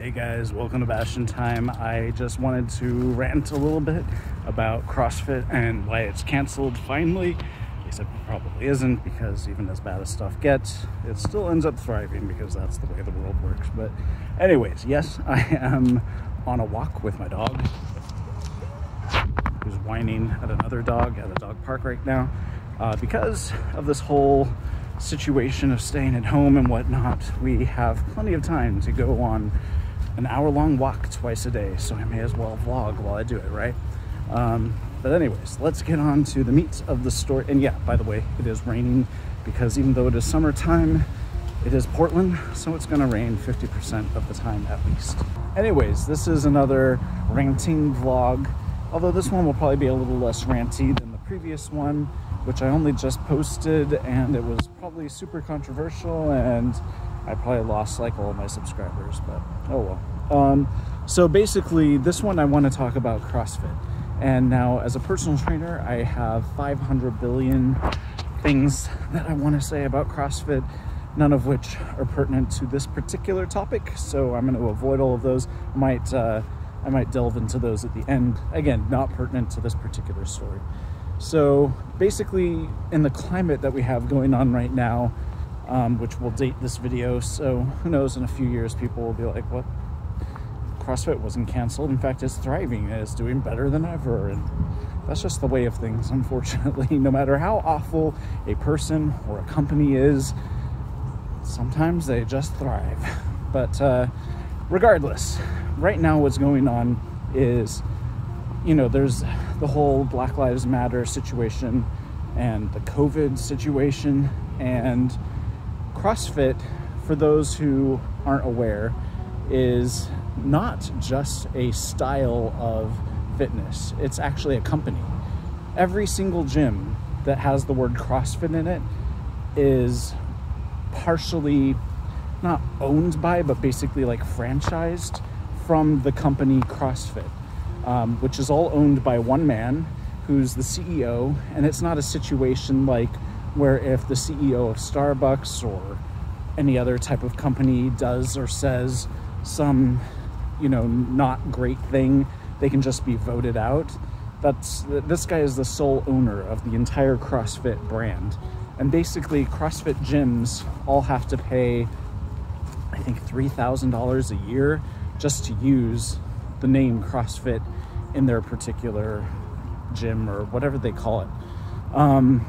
Hey guys, welcome to Bastian Time. I just wanted to rant a little bit about CrossFit and why it's canceled finally. Except it probably isn't because even as bad as stuff gets, it still ends up thriving because that's the way the world works. But anyways, yes, I am on a walk with my dog who's whining at another dog at a dog park right now uh, because of this whole situation of staying at home and whatnot. We have plenty of time to go on an hour long walk twice a day, so I may as well vlog while I do it, right? Um, but anyways, let's get on to the meat of the story. And yeah, by the way, it is raining because even though it is summertime, it is Portland, so it's gonna rain 50% of the time at least. Anyways, this is another ranting vlog, although this one will probably be a little less ranty than the previous one, which I only just posted and it was probably super controversial and I probably lost like all my subscribers, but oh well. Um, so basically, this one I want to talk about CrossFit. And now, as a personal trainer, I have 500 billion things that I want to say about CrossFit, none of which are pertinent to this particular topic. So I'm going to avoid all of those. Might uh, I might delve into those at the end. Again, not pertinent to this particular story. So basically, in the climate that we have going on right now, um, which will date this video. So who knows, in a few years, people will be like, what? CrossFit wasn't canceled. In fact, it's thriving. It's doing better than ever. And that's just the way of things, unfortunately. No matter how awful a person or a company is, sometimes they just thrive. But uh, regardless, right now what's going on is, you know, there's the whole Black Lives Matter situation and the COVID situation and CrossFit, for those who aren't aware, is not just a style of fitness, it's actually a company. Every single gym that has the word CrossFit in it is partially not owned by, but basically like franchised from the company CrossFit, um, which is all owned by one man who's the CEO. And it's not a situation like where if the CEO of Starbucks or any other type of company does or says some, you know, not great thing, they can just be voted out. That's this guy is the sole owner of the entire CrossFit brand. And basically CrossFit gyms all have to pay I think $3,000 a year just to use the name CrossFit in their particular gym or whatever they call it. Um,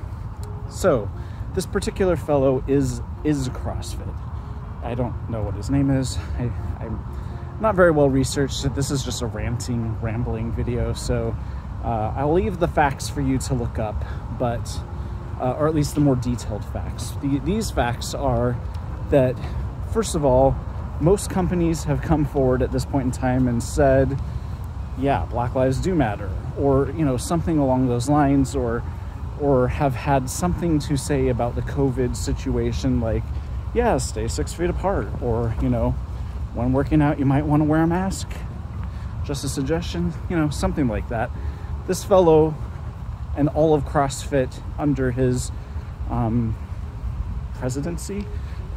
so, this particular fellow is is CrossFit. I don't know what his name is. I, am not very well researched. This is just a ranting, rambling video. So uh, I'll leave the facts for you to look up, but uh, or at least the more detailed facts. The, these facts are that first of all, most companies have come forward at this point in time and said, "Yeah, Black Lives do matter," or you know something along those lines, or or have had something to say about the COVID situation, like, yeah, stay six feet apart, or, you know, when working out, you might want to wear a mask. Just a suggestion, you know, something like that. This fellow and all of CrossFit under his um, presidency,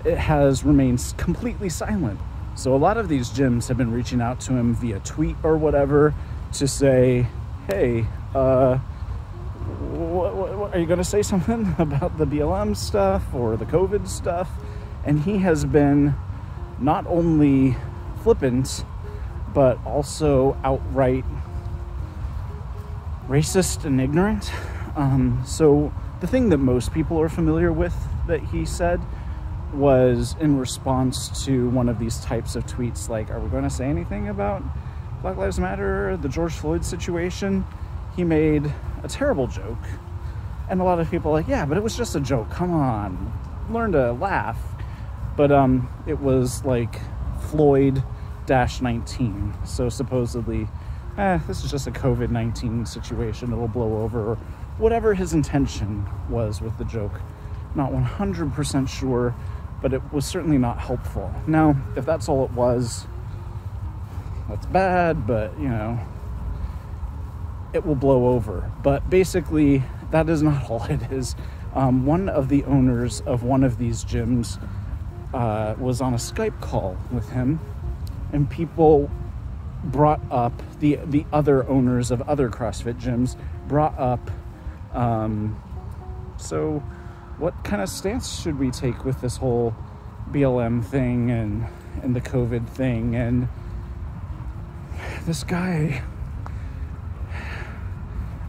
it has remained completely silent. So a lot of these gyms have been reaching out to him via tweet or whatever to say, hey, uh, are you going to say something about the BLM stuff or the COVID stuff? And he has been not only flippant, but also outright racist and ignorant. Um, so, the thing that most people are familiar with that he said was in response to one of these types of tweets like, Are we going to say anything about Black Lives Matter, the George Floyd situation? He made a terrible joke. And a lot of people like, yeah, but it was just a joke. Come on, learn to laugh. But um, it was like Floyd dash 19. So supposedly, eh, this is just a COVID 19 situation. It'll blow over, whatever his intention was with the joke. Not 100% sure, but it was certainly not helpful. Now, if that's all it was, that's bad, but you know, it will blow over. But basically, that is not all it is. Um, one of the owners of one of these gyms uh, was on a Skype call with him, and people brought up the the other owners of other CrossFit gyms brought up um, so what kind of stance should we take with this whole BLM thing and and the COVID thing and this guy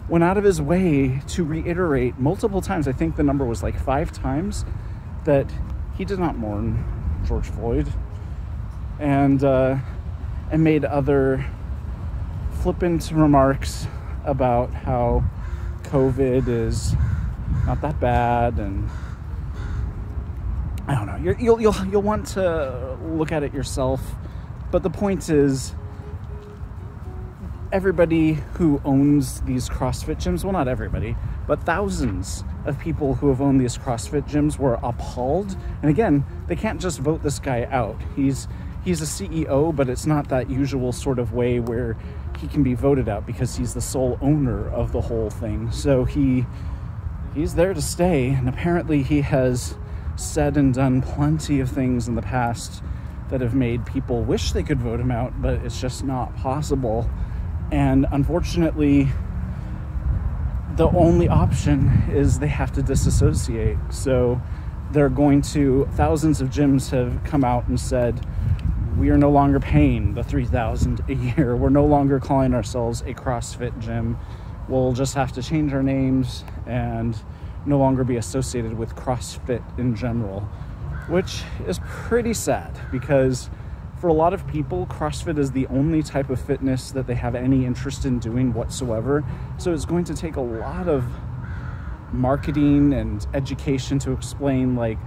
went out of his way to reiterate multiple times I think the number was like 5 times that he did not mourn George Floyd and uh, and made other flippant remarks about how COVID is not that bad and I don't know. you will you'll you'll want to look at it yourself, but the point is, everybody who owns these CrossFit gyms, well, not everybody, but thousands of people who have owned these CrossFit gyms were appalled. And again, they can't just vote this guy out. He's he's a CEO, but it's not that usual sort of way where he can be voted out because he's the sole owner of the whole thing. So he he's there to stay, and apparently he has said and done plenty of things in the past that have made people wish they could vote him out, but it's just not possible. And unfortunately, the only option is they have to disassociate. So they're going to, thousands of gyms have come out and said, we are no longer paying the 3000 a year we're no longer calling ourselves a crossfit gym we'll just have to change our names and no longer be associated with crossfit in general which is pretty sad because for a lot of people crossfit is the only type of fitness that they have any interest in doing whatsoever so it's going to take a lot of marketing and education to explain like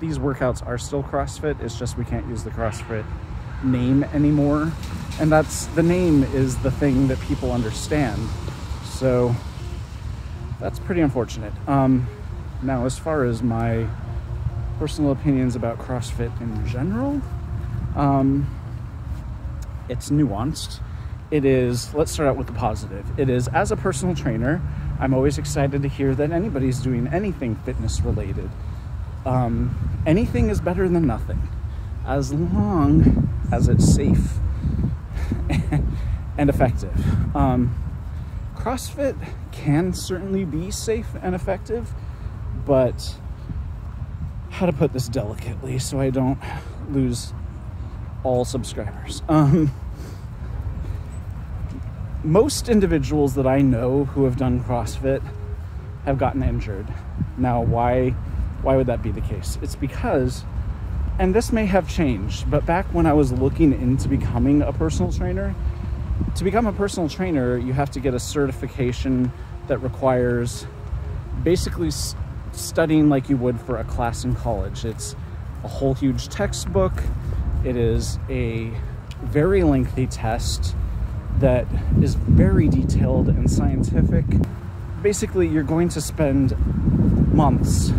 these workouts are still CrossFit. It's just we can't use the CrossFit name anymore. And that's the name is the thing that people understand. So that's pretty unfortunate. Um, now, as far as my personal opinions about CrossFit in general, um, it's nuanced. It is, let's start out with the positive. It is, as a personal trainer, I'm always excited to hear that anybody's doing anything fitness related um, anything is better than nothing as long as it's safe and effective. Um, CrossFit can certainly be safe and effective, but how to put this delicately so I don't lose all subscribers. Um, most individuals that I know who have done CrossFit have gotten injured. Now, why why would that be the case? It's because, and this may have changed, but back when I was looking into becoming a personal trainer, to become a personal trainer, you have to get a certification that requires basically studying like you would for a class in college. It's a whole huge textbook. It is a very lengthy test that is very detailed and scientific. Basically, you're going to spend months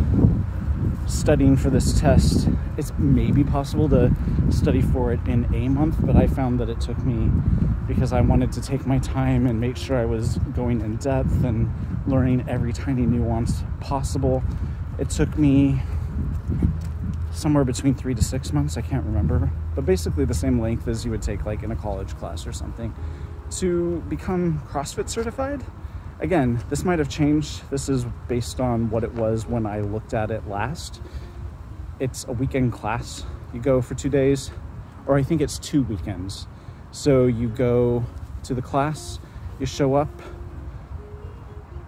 studying for this test. It's maybe possible to study for it in a month, but I found that it took me because I wanted to take my time and make sure I was going in depth and learning every tiny nuance possible. It took me somewhere between three to six months, I can't remember, but basically the same length as you would take like in a college class or something to become CrossFit certified. Again, this might have changed. This is based on what it was when I looked at it last. It's a weekend class. You go for two days, or I think it's two weekends. So you go to the class, you show up,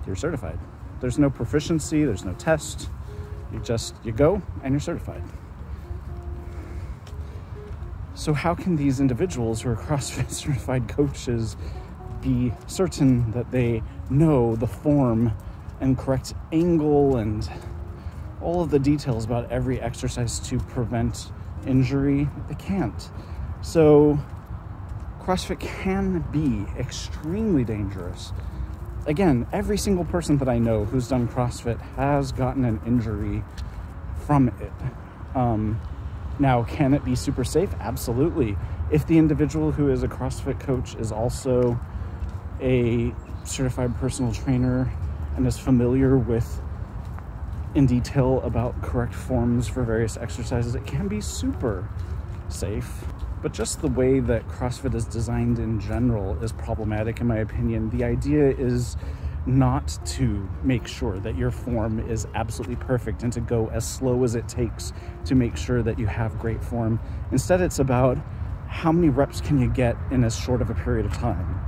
you're certified. There's no proficiency, there's no test. You just, you go and you're certified. So how can these individuals who are CrossFit certified coaches be certain that they know the form and correct angle and all of the details about every exercise to prevent injury. They can't. So, CrossFit can be extremely dangerous. Again, every single person that I know who's done CrossFit has gotten an injury from it. Um, now, can it be super safe? Absolutely. If the individual who is a CrossFit coach is also a certified personal trainer and is familiar with in detail about correct forms for various exercises, it can be super safe. But just the way that CrossFit is designed in general is problematic, in my opinion. The idea is not to make sure that your form is absolutely perfect and to go as slow as it takes to make sure that you have great form. Instead, it's about how many reps can you get in as short of a period of time.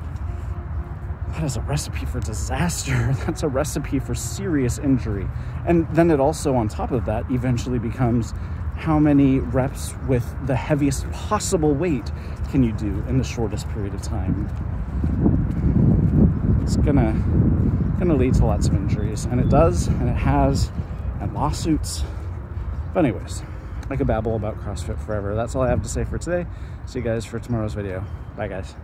That is a recipe for disaster. That's a recipe for serious injury. And then it also, on top of that, eventually becomes how many reps with the heaviest possible weight can you do in the shortest period of time. It's gonna gonna lead to lots of injuries, and it does, and it has, and lawsuits. But anyways, I could babble about CrossFit forever. That's all I have to say for today. See you guys for tomorrow's video. Bye, guys.